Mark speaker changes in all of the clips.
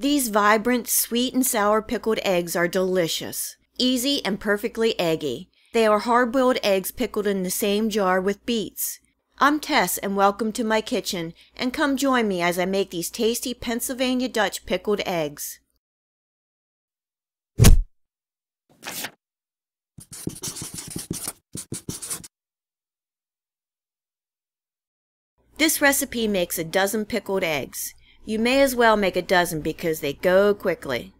Speaker 1: These vibrant, sweet and sour pickled eggs are delicious, easy and perfectly eggy. They are hard-boiled eggs pickled in the same jar with beets. I'm Tess and welcome to my kitchen and come join me as I make these tasty Pennsylvania Dutch pickled eggs. This recipe makes a dozen pickled eggs. You may as well make a dozen because they go quickly.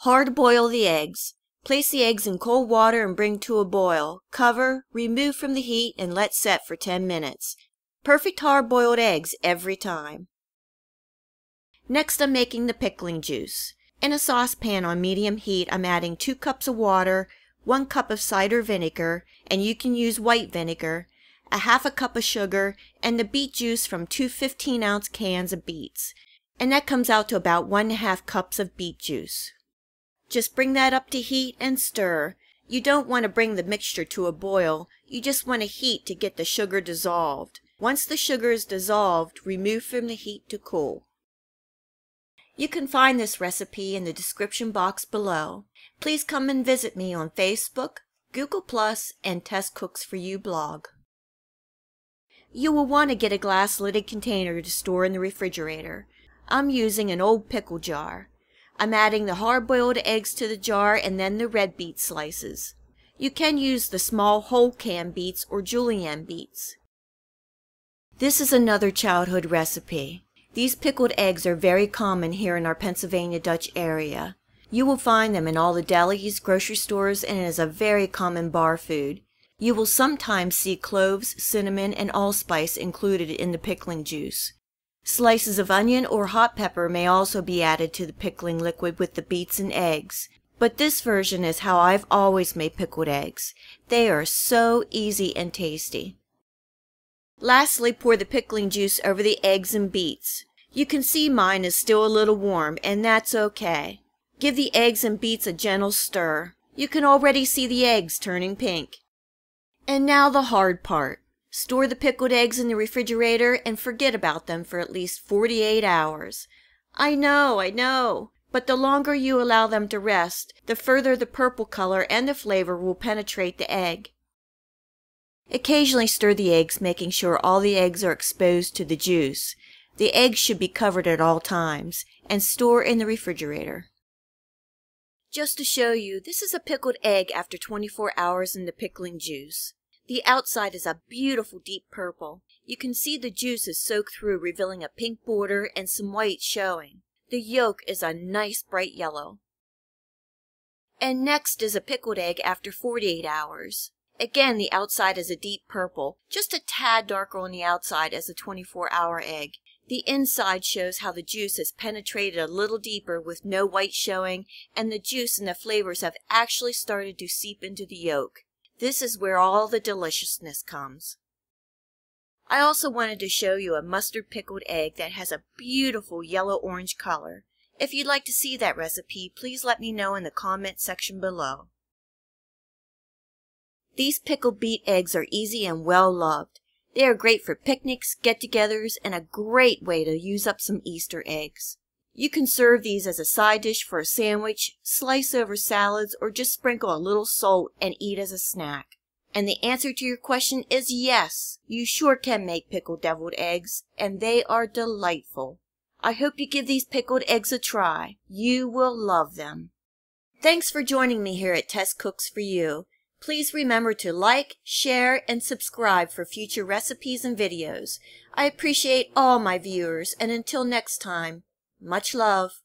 Speaker 1: Hard boil the eggs. Place the eggs in cold water and bring to a boil. Cover, remove from the heat, and let set for 10 minutes. Perfect hard-boiled eggs every time. Next I'm making the pickling juice. In a saucepan on medium heat I'm adding 2 cups of water, 1 cup of cider vinegar, and you can use white vinegar, a half a cup of sugar, and the beet juice from two 15 ounce cans of beets. And that comes out to about one half cups of beet juice. Just bring that up to heat and stir. You don't want to bring the mixture to a boil. You just want to heat to get the sugar dissolved. Once the sugar is dissolved, remove from the heat to cool. You can find this recipe in the description box below. Please come and visit me on Facebook, Google Plus, and Tess Cooks For You blog. You will want to get a glass lidded container to store in the refrigerator. I'm using an old pickle jar. I'm adding the hard-boiled eggs to the jar and then the red beet slices. You can use the small whole canned beets or julienne beets. This is another childhood recipe. These pickled eggs are very common here in our Pennsylvania Dutch area. You will find them in all the delis, grocery stores, and it is a very common bar food. You will sometimes see cloves, cinnamon, and allspice included in the pickling juice. Slices of onion or hot pepper may also be added to the pickling liquid with the beets and eggs. But this version is how I've always made pickled eggs. They are so easy and tasty. Lastly, pour the pickling juice over the eggs and beets. You can see mine is still a little warm, and that's okay. Give the eggs and beets a gentle stir. You can already see the eggs turning pink. And now the hard part. Store the pickled eggs in the refrigerator and forget about them for at least 48 hours. I know, I know. But the longer you allow them to rest, the further the purple color and the flavor will penetrate the egg. Occasionally stir the eggs, making sure all the eggs are exposed to the juice. The eggs should be covered at all times, and store in the refrigerator. Just to show you, this is a pickled egg after 24 hours in the pickling juice. The outside is a beautiful deep purple. You can see the juice is soaked through, revealing a pink border and some white showing. The yolk is a nice bright yellow. And next is a pickled egg after 48 hours. Again, the outside is a deep purple, just a tad darker on the outside as a 24-hour egg. The inside shows how the juice has penetrated a little deeper with no white showing, and the juice and the flavors have actually started to seep into the yolk. This is where all the deliciousness comes. I also wanted to show you a mustard pickled egg that has a beautiful yellow-orange color. If you'd like to see that recipe, please let me know in the comment section below. These pickled beet eggs are easy and well loved. They are great for picnics, get-togethers, and a great way to use up some Easter eggs. You can serve these as a side dish for a sandwich, slice over salads, or just sprinkle a little salt and eat as a snack. And the answer to your question is yes, you sure can make pickled deviled eggs, and they are delightful. I hope you give these pickled eggs a try. You will love them. Thanks for joining me here at Tess Cooks For You. Please remember to like, share, and subscribe for future recipes and videos. I appreciate all my viewers, and until next time, much love.